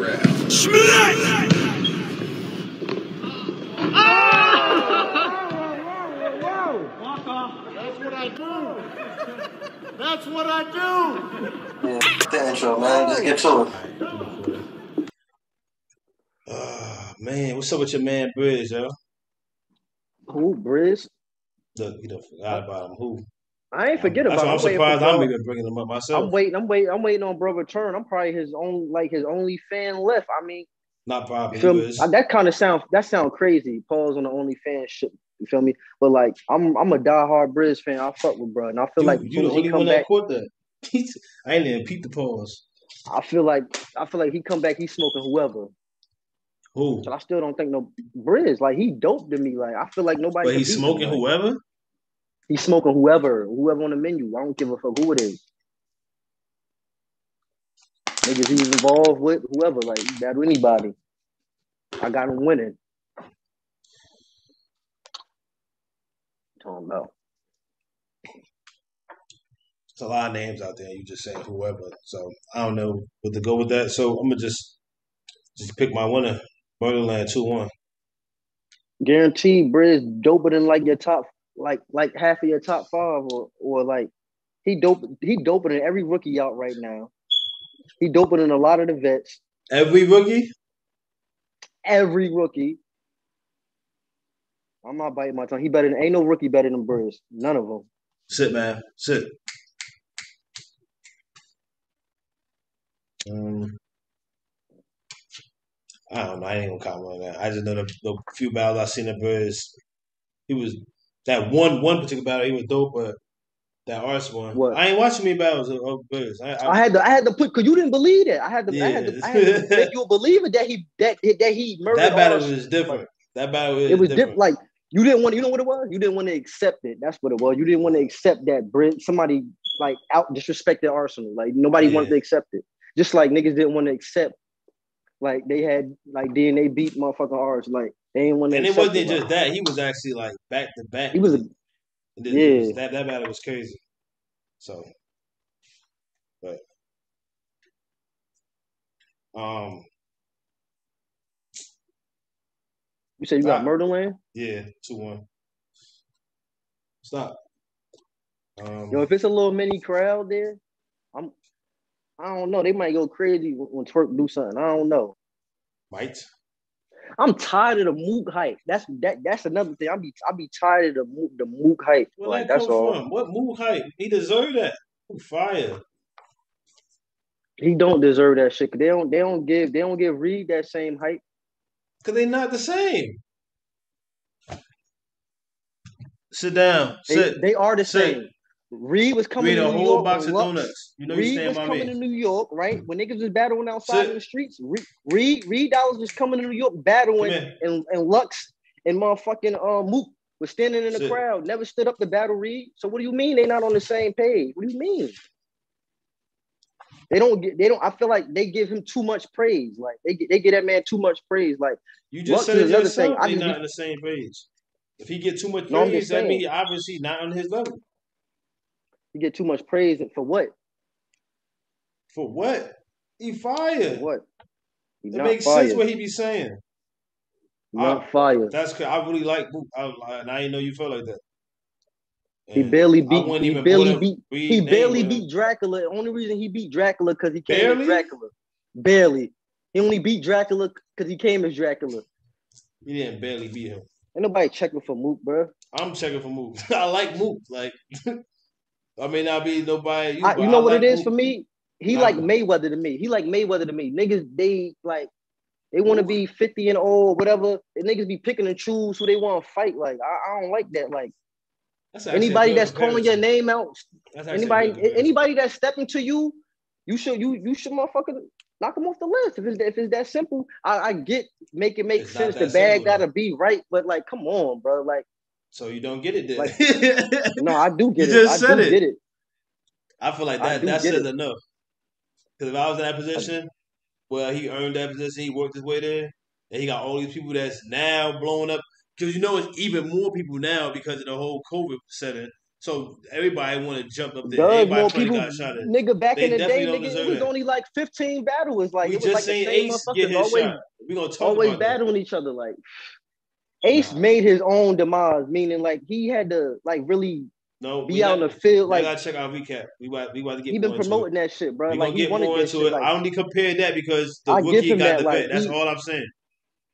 round. That's what I do. That's what I do. Yeah, the intro, man. Just get to it. Ah, man, what's up with your man Brizz, yo? Who, Brizz? Look, you don't forgot about him. Who? I ain't forget That's about. why I'm him. surprised I'm even bringing him up myself. I'm waiting. I'm waiting. I'm waiting on bro return. I'm probably his own, like his only fan left. I mean, Not probably. you feel me? was. Uh, that kind of sound that sound crazy. Pause on the only fan shit. You feel me? But like, I'm I'm a diehard Brizz fan. I fuck with bro, and I feel you, like you the he only come one back, that caught that. I ain't even peep the pause. I feel like I feel like he come back. He's smoking whoever. Who? But I still don't think no Brizz. Like he dope to me. Like I feel like nobody. But he's him. smoking Like, whoever. He's smoking whoever, whoever on the menu. I don't give a fuck who it is. Niggas he's involved with, whoever, like that anybody. I got him winning. Don't know. It's a lot of names out there. You just saying whoever. So I don't know what to go with that. So I'm gonna just just pick my winner. Murdaland two one. Guaranteed Brizz doper than like your top like like half of your top five or or like he dope he doper in every rookie out right now. He doper in a lot of the vets. Every rookie. Every rookie. I'm not biting my tongue. He better than ain't no rookie better than Brizz. None of them. Sit, man. Sit. Um, I don't know. I ain't gonna comment on that. I just know the, the few battles I seen of Brizz. He was that one one particular battle. He was dope, but that arse one. What? I ain't watching many battles of. I, I, I had to I had to put because you didn't believe it. I had to I had to I had to make you a believer that he that that he murdered. that battle Arsonal. was different. That battle was It was different. different. Like you didn't want. You know what it was? You didn't want to accept it. That's what it was. You didn't want to accept that Brit somebody like out disrespected Arsonal. Like nobody wanted to accept it. Just like niggas didn't want to accept. Like they had like then they beat motherfucking Arsonal. Like they didn't want to. and it wasn't like, just that. He was actually like back to back. He was a- it was- yeah. that that battle was crazy. So, but um, You said you got. Murdaland. yeah, two one. Stop. Um, Yo, if it's a little mini crowd there. I don't know. They might go crazy when, when Twork do something. I don't know. might. I'm tired of the Mook hype. That's that. That's another thing. I be I be tired of the Mook the Mook hype. Where like that that's all. from? What move hype? He deserved that. Who fire? He don't deserve that shit. They don't. They don't give. They don't give Reed that same hype. Cause they not the same. Sit down. They, Sit. they are the Sit. same. Reed was coming Read to a New whole York. box of Lux- donuts. You know Reed was coming me. to New York, right? When niggas was battling outside Sit. in the streets, Reed Reed, Reed Dollaz was coming to New York battling, and, and Lux and motherfucking uh, Mook was standing in the Sit. crowd, never stood up to battle Reed. So what do you mean they not on the same page? What do you mean? They don't get. They don't. I feel like they give him too much praise. Like they get, they give that man too much praise. Like You just Lux said another yourself. thing. I They just not on the same page. If he get too much praise, just that means obviously not on his level. You get too much praise for what? For what? He For fired. what? He It makes fired. sense what he be saying. He not I- fired. That's I really like Mook. I, and I didn't know you felt like that. He barely beat. He barely beat. He barely him. beat Dracula. The only reason he beat Dracula because he came Barely? as Dracula. Barely. He only beat Dracula because he came as Dracula. He didn't barely beat him. Ain't nobody checking for Mook, bro. I'm checking for Mook. I like Mook. Like I may not be nobody. You, I, you know I what like it is for me? He Nah. like Mayweather to me. He like Mayweather to me. Niggas, they like they want to be 50 and old, whatever. The niggas be picking and choose who they want to fight. Like, I, I don't like that. Like That's anybody that's calling your name out, That's anybody anybody that's stepping to you, you should you you should motherfucker knock them off the list. If it's if it's that simple, I, I get make it make It's sense. The bag simple, gotta be right, but like, come on, bro. Like, So you don't get it then. Like- no, I do get You it. just I said it. get it. I feel like that that says it. enough. Because if I was in that position, well, he earned that position, he worked his way there, and he got all these people that's now blowing up. Because you know it's even more people now because of the whole COVID setting So everybody want to jump up there. Does Everybody more people, got shot at. nigga? Back They in the day, nigga, it was that. only like fifteen battles. Like we it was just like the same Ace get his always, shot. We gonna talk always about that. battling each other. Like Ace Nah. made his own demise, meaning like he had to like really No, be out in the field. we Like gotta check our recap. We about, we about to get he been more into it. promoting that shit, bro. We Like gonna he get more into it. Like, I only compared that because the I rookie got that, the like, vet. That's he- all I'm saying.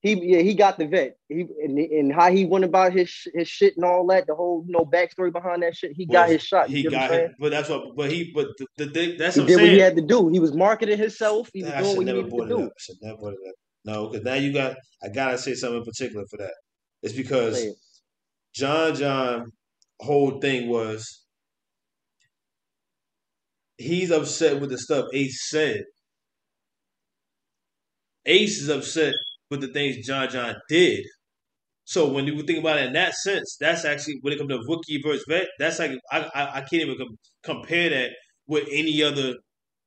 he yeah he got the vet. He and, and how he went about his his shit and all that. The whole you know backstory behind that shit. He got his shot. He get what I'm got it, but that's what. But he, but the, the thing that's He what did what he had to do. He was marketing himself. He was I doing should what he never needed to do. up. I should never brought it up. No, because now you got. I gotta say something in particular for that. It's because it. John John whole thing was he's upset with the stuff Ace said. Ace is upset with the things John John did. So when you think about it in that sense, that's actually when it comes to rookie versus vet. That's like I I, I can't even com- compare that with any other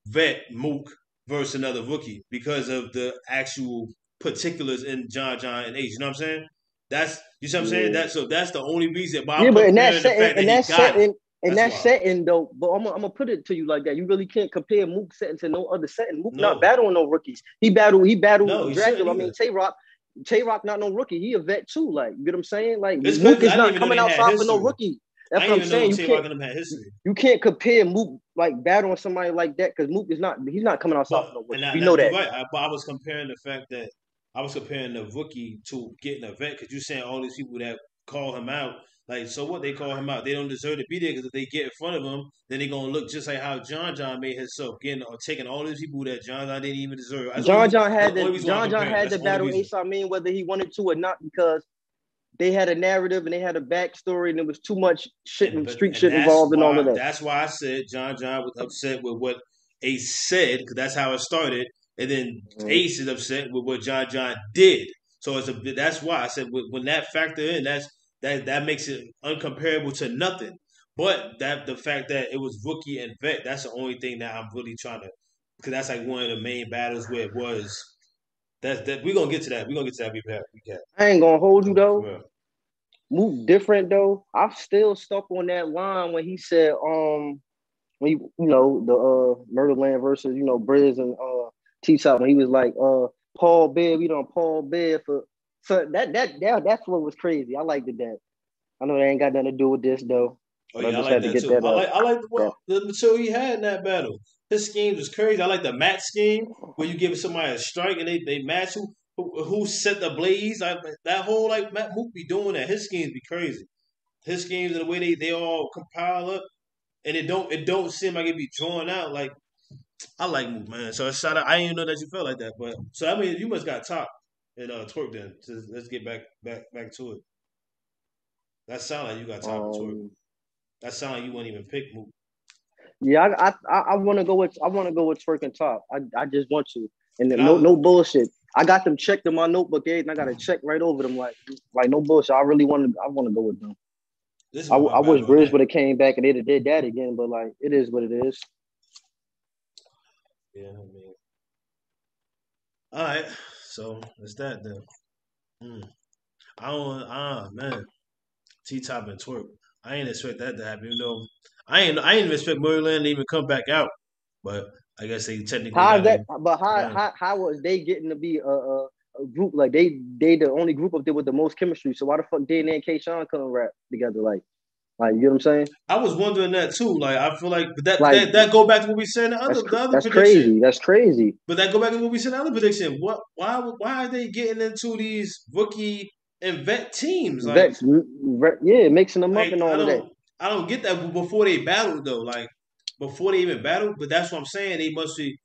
vet Mook versus another rookie because of the actual particulars in John John and Ace. You know what I'm saying? That's you see what I'm saying? Yeah. That so that's the only reason. But yeah, I'm but in that setting, in that setting, in that setting though, but I'm, gonna- I'm gonna put it to you like that. You really can't compare Mook setting to no other setting. Mook No. not battling no rookies. He battled. He battled No, Dracula. I mean, Tay Rock. Tay Rock not no rookie. He a vet too. Like you get what I'm saying? Like It's Mook is not coming outside for no rookie. That's what I'm saying. You can't and them had history. you can't compare Mook like battling somebody like that because Mook is not. He's not coming outside for no rookie. We know that. right. I, but I was comparing the fact that I was comparing the rookie to getting a vet because you're saying all these people that call him out. Like, so what? They call him out. They don't deserve to be there because if they get in front of him, then they're gonna look just like how John John made himself, getting or taking all these people that John John didn't even deserve. That's John John had the only to reason why John John had to the battle. Ace Amin whether he wanted to or not because they had a narrative and they had a backstory and there was too much shit and but- street and shit involved in all of that. That's why I said John John was upset with what Ace said because that's how it started, and then Mhm. Ace is upset with what John John did. So it's a that's why I said when that factor in, that's that that makes it uncomparable to nothing. But that the fact that it was rookie and vet, that's the only thing that I'm really trying to because that's like one of the main battles where it was. That's that we're gonna get to that. We're gonna get to that recap. recap. I ain't gonna hold you though. Real. Move different though. I'm still stuck on that line when he said, um, when you, you know the uh Murdaland versus you know Brizz and uh T Top when he was like uh Paul Bear, we don't Paul Bear for so that that that that's what was crazy. I liked it that. I know that ain't got nothing to do with this though. Oh But I I like to that get too. that I like I like the, well, the material he had in that battle. His schemes was crazy. I like the match scheme where you give somebody a strike and they, they match who, who who set the blaze. I, that whole like Matt Mook be doing that. His schemes be crazy. His schemes and the way they, they all compile up and it don't it don't seem like it be drawn out. Like I like Mook man. So shout out. I didn't even know that you felt like that. But so I mean you must got top and uh Twork then. So let's get back back back to it. That sound like you got top and Twork. Um, That sound like you wouldn't even pick Mook. yeah, I I, I want to go with I want to go with Twork and top. I, I just want to, and And no no bullshit. I got them checked in my notebook, Gabe, and I got to check right over them. Like like no bullshit. I really want to I want to go with them. This I, I wish Brizz would have came back and they'd have did that again, but like it is what it is. Yeah, I mean. All right, so it's that then. Hmm. I don't. Ah, man. T Top and Twork. I ain't expect that to happen. You know, I ain't. I ain't even expect Murdaland to even come back out. But I guess they technically. How's that? him. But how Yeah. how how was they getting to be a, a, a group like they they the only group up there with the most chemistry? So why the fuck didn't and K-Shine couldn't rap together? Like like you know what I'm saying? I was wondering that too. Like I feel like, but that Like- that, that go back to what we said in the other That's the other that's prediction. crazy. That's crazy. But that go back to what we said in the other prediction. What? Why? Why are they getting into these rookie and vet teams? Like, yeah, mixing them Like, up and I all of that. I don't get that before they battled though. Like before they even battled, but that's what I'm saying. They must be.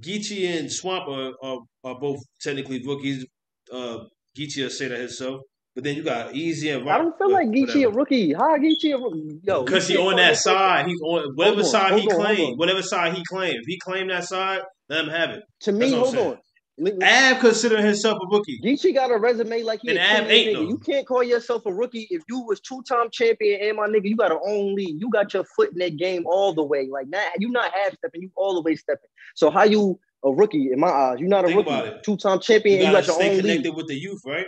Geechee and Swamp are, are, are both technically rookies. Uh, Geechee say that himself, but then you got Easy and I don't feel like Geechee a rookie. How Geechee a rookie? Yo, because you he on that side. He's on whatever on, side he on, claimed. Whatever side he claimed. If he claimed that side, let him have it. To me, That's what I'm hold saying. on. Let me- Ab considering himself a rookie. Geechee got a resume like he And Ab ain't, nigga. though. You can't call yourself a rookie if you was two time champion and my nigga. You got to own league. You got your foot in that game all the way. Like now, you not half stepping. You all the way stepping. So how you a rookie in my eyes? You're not a Think rookie. Two time champion. You and you gotta got your stay own connected league. with the youth, right?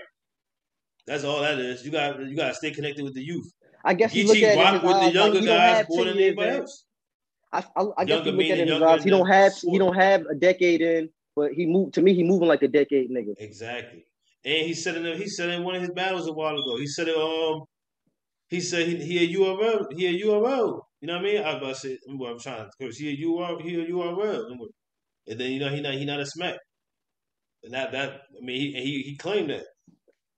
That's all that is. You got you gotta stay connected with the youth. I guess you look at it rock with the eyes, like, younger don't guys have more than anybody in. else. I, I, I guess Younger you look at it in his younger eyes. He don't have sport. he don't have a decade in, but he moved to me. He moving like a decade nigga. Exactly. And he said in he said in one of his battles a while ago. He said it. Um, he said he, he a URL. He a URL. You know what I mean? I was about to say. Well, I'm trying to curse. He a URL. He a URL. And then you know he not he not a smack. And that that I mean he he, he claimed that.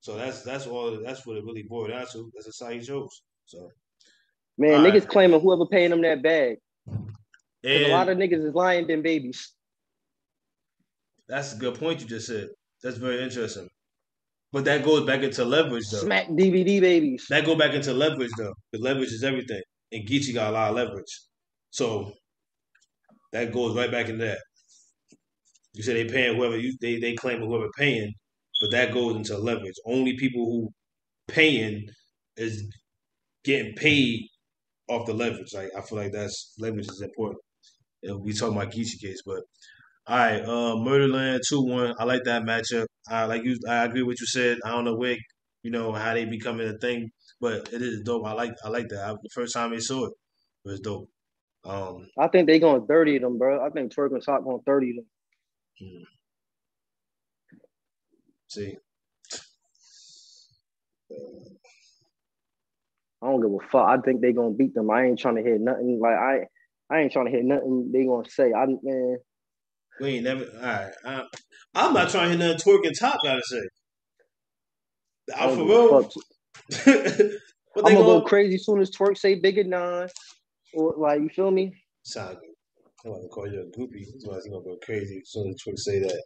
So that's that's all. That's what it really boiled down to. That's a side he chose. So Man, niggas right. claiming whoever paying them that bag. and a lot of niggas is lying than babies. that's a good point you just said. That's very interesting. But that goes back into leverage though. Smack DVD babies. That go back into leverage though. The leverage is everything, and Geechee got a lot of leverage. So that goes right back in that. You said they paying whoever you they they claim whoever paying, but that goes into leverage. Only people who paying is getting paid off the leverage. Like I feel like that's leverage is important. And we talking about Geechee case, but all right, uh, Murdaland two one. I like that matchup. I like you. I agree with what you said. I don't know where you know how they becoming a thing, but it is dope. I like I like that. I, the first time they saw it, it was dope. Um, I think they going 30 of them, bro. I think Twork and Sock going 30 them. See, I don't give a fuck. I think they gonna beat them. I ain't trying to hear nothing. Like I, I ain't trying to hear nothing they gonna say. I man, we ain't never. All right, I, I'm not trying to hear nothing twerking top. Gotta say, I don't Alpha give a Road. fuck. what I'm they gonna go crazy as soon as Twork say bigger nine. Or like you feel me? Sound good. I'm to call you a groupie. Somebody's gonna go crazy as soon as Twork say that.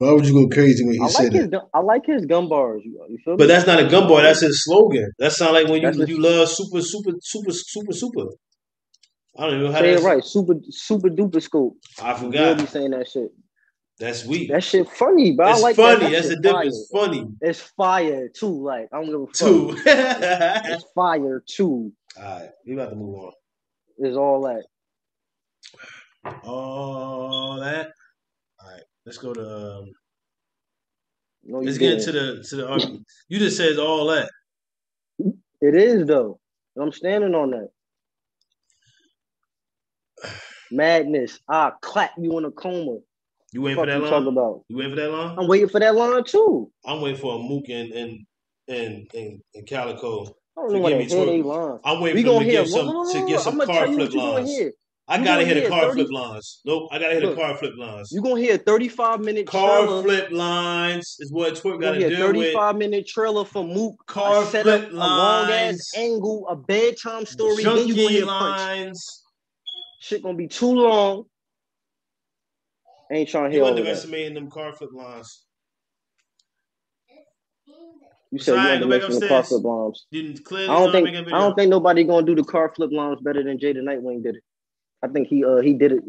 Why would you go crazy when he I said like that? his gun- I like his gun bars. You, you feel me? But that's not a gun boy. That's his slogan. That sound like when you That's you love super super super super super. I don't even know how to Say it right. Super super duper scope. I Will forgot. be saying that shit. That's weak. That shit funny, bro. it's I like funny. That. That That's the shit difference. fire. Funny It's fire too. Like I don't give a fuck. too. It's fire too. All right, we about to move on. Is all that. All that. Let's go to. Um, No, let's get didn't. into the to the argument. You just said all that. It is though. I'm standing on that. Madness. I clap you in a coma. You waiting for that talk line? about. You waiting for that line? I'm waiting for that line too. I'm waiting for a Mook and and and and, and Calicoe. I don't know what me hear they line. I'm We waiting for them to give some to no. some I'm gonna car flip lines. I You gotta hear the car 30 flip lines. Nope, I gotta hit Look, the car flip lines. You gonna hear 35 minute Car trailer. flip lines is what Twork got gonna to hear deal with. 35 minute trailer for Mook. Car a flip a long ass lines, angle, a bedtime story. Then you gonna junkie hear punch. lines. Shit gonna be too long. Ain't trying to You hear all of that. underestimating them car flip lines. You said you Sorry, go back underestimating the car flip lines. Didn't clearly I don't think a I don't think nobody gonna do the car flip lines better than Jada Nightwing did it. I think he uh he did it.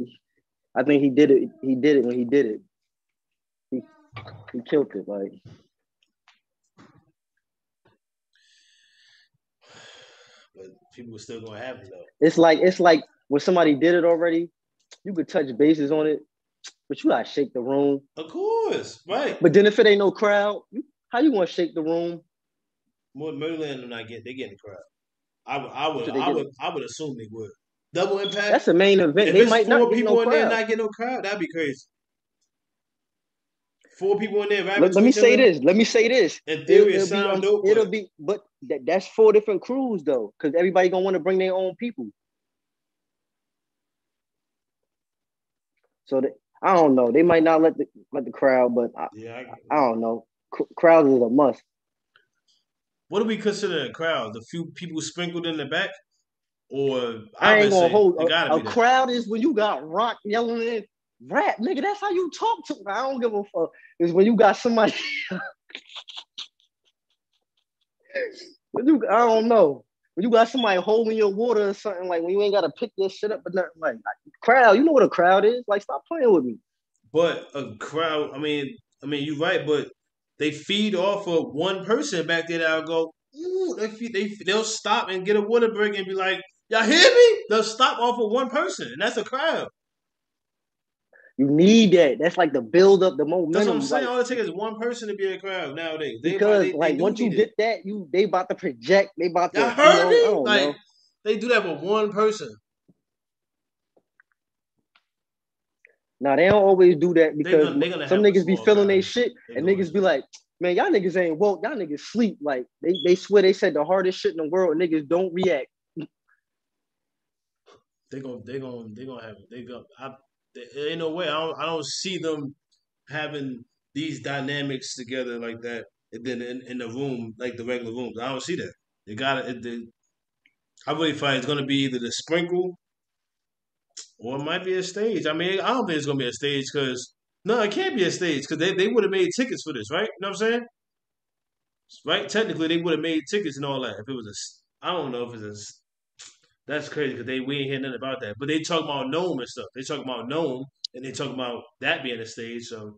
I think he did it. He did it when he did it. He he killed it. Like but people are still gonna have it though. it's like it's like when somebody did it already. You could touch bases on it, but you gotta shake the room. Of course, right. But then if it ain't no crowd, how you gonna shake the room? More Maryland not get they getting the crowd. I would I would Should they I would I would assume they would. Double impact. That's the main event. if They might four not get people no in there crowd. not get no crowd, that'd be crazy. Four people in there Let, let me say other. this. Let me say this. In theory, it will be, dope. it'll but be, but that, that's four different crews though, because everybody gonna want to bring their own people. So they, I don't know. They might not let the let the crowd, but I, yeah, I I, don't know. C- crowds is a must. what do we consider a crowd? The few people sprinkled in the back, or I ain't gonna hold. A, a crowd is when you got rock yelling in rap, nigga. That's how you talk to. I don't give a fuck. Is when you got somebody. when you, I don't know. When you got somebody holding your water or something like when you ain't gotta pick your shit up but nothing like crowd. You know what a crowd is? Like stop playing with me. But a crowd, I mean, I mean, you're right, but they feed off of one person back there that'll go, ooh, they, feed, they they'll stop and get a water break and be like, y'all hear me? They'll stop off of one person, and that's a crowd. You need that. That's like the build up, the momentum. That's what I'm saying. like- All it takes is one person to be a crowd nowadays. They, because they, they like once you get it. that, you they about to project. They about to. You heard know, I me? don't Like know. they do that with one person. Now they don't always do that because gonna- gonna some niggas be feeling they shit, and niggas be like, "Man, y'all niggas ain't woke. Y'all niggas sleep." Like they they swear they said the hardest shit in the world. Niggas don't react. They gonna they gonna they gonna have they go. I, there ain't no way. I don't I don't see them having these dynamics together like that. And then in, in the room like the regular rooms, I don't see that. They got it. They, I really find it's gonna be either the sprinkle or it might be a stage. I mean, I don't think it's gonna be a stage because no, it can't be a stage because they, they would have made tickets for this, right? You know what I'm saying? Right? Technically, they would have made tickets and all that if it was a. I don't know if it's a. That's crazy because they we ain't hear nothing about that. But they talk about NOME and stuff. They talk about NOME and they talk about that being a stage. So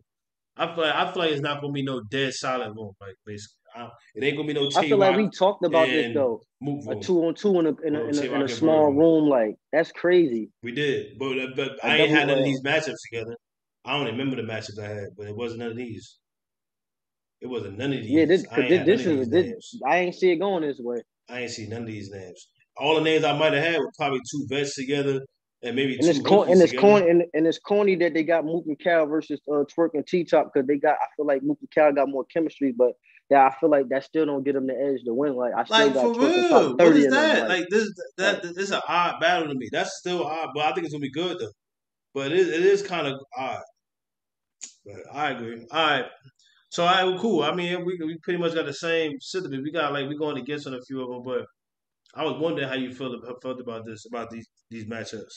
I feel like I feel like it's not gonna be no dead silent room. Like basically, I, it ain't gonna be no. I feel like we talked about this though. A two on two in a in a, in a, in a small Bird. room, like that's crazy. We did, but uh, but I ain't had none of these matchups together. I don't remember the matchups I had, but it wasn't none of these. It wasn't none of these. Yeah, this this, this is this. I ain't see it going this way. I ain't see none of these names. All the names I might have had were probably two vets together and maybe And two it's corny, rookies and it's together. corny, and, and it's corny that they got Mook and Cal versus uh, Twork and T Top because they got. I feel like Mook and Cal got more chemistry, but yeah, I feel like that still don't get them the edge to win. Like I still Like got for Twork and top what thirty is in them. that? Like, Like this, that, this is an odd battle to me. That's still odd, but I think it's gonna be good though. But it, it is kind of odd. But I agree. All right, so I well, cool. I mean, we we pretty much got the same system. We got like we're going against on a few of them, but I was wondering how you feel felt about this about these these matchups.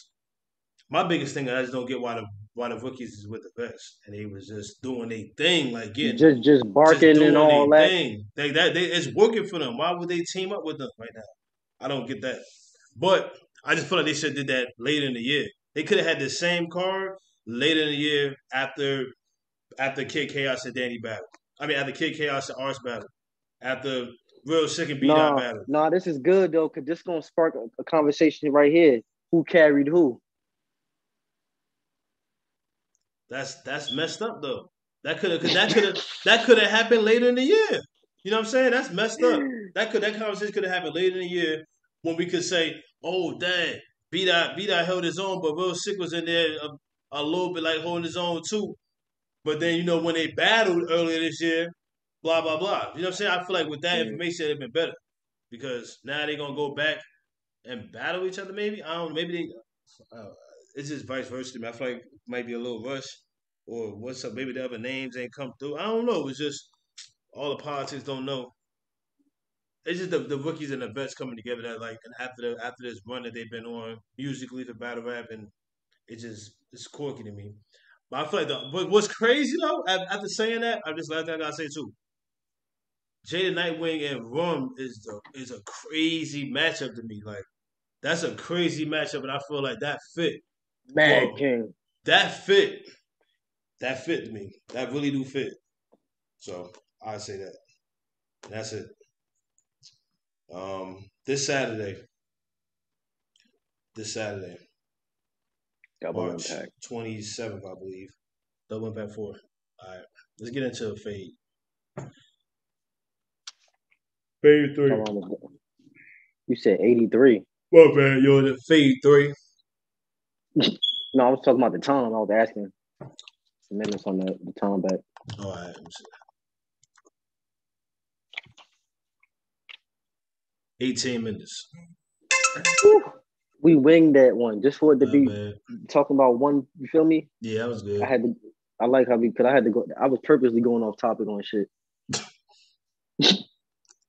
My biggest thing I just don't get why the why the rookies is with the vets and they was just doing a thing, like getting just just just barking doing and all that. thing. They that they it's working for them. Why would they team up with them right now? I don't get that. But I just feel like they should have did that later in the year. They could have had the same card later in the year after after Kid Chaos and Danny battle. I mean after Kid Chaos and Arts battle. After Real Sick and Beat Out No, battle. no, this is good though, cause this gonna spark a, a conversation right here. Who carried who? That's that's messed up though. That could have that could have that could have happened later in the year. You know what I'm saying? That's messed up. That could that conversation could have happened later in the year when we could say, "Oh, dang, B dot B dot held his own, but Real Sick was in there a, a little bit like holding his own too." But then you know when they battled earlier this year, blah blah blah. You know what I'm saying? I feel like with that Yeah. information, it'd been better because now they're gonna go back and battle each other. Maybe I don't. Maybe they. Uh, it's just vice versa. to me. I feel like it might be a little rush, or what's up? Maybe the other names ain't come through. I don't know. It's just all the politics don't know. It's just the, the rookies and the vets coming together that like after the after this run that they've been on musically for battle rap and it just it's quirky to me. But I feel like the but what's crazy though, after saying that, I just last thing I gotta say too. Jada Nightwing and Rum is the is a crazy matchup to me. Like that's a crazy matchup, and I feel like that fit. Mad Whoa. King. That fit. That fit to me. That really do fit. So I say that. That's it. Um, this Saturday. This Saturday, Double March impact. twenty seventh, I believe. Double impact four. All right, let's get into a fade. Fade three. You said 83. Well, man, you're the fade three. No, I was talking about the time. I was asking the minutes on the, the time back. All right. let me see. 18 minutes. Whew. We winged that one just for it to My be bad. talking about one. You feel me? Yeah, that was good. I had to. I like how we because I had to go. I was purposely going off topic on shit.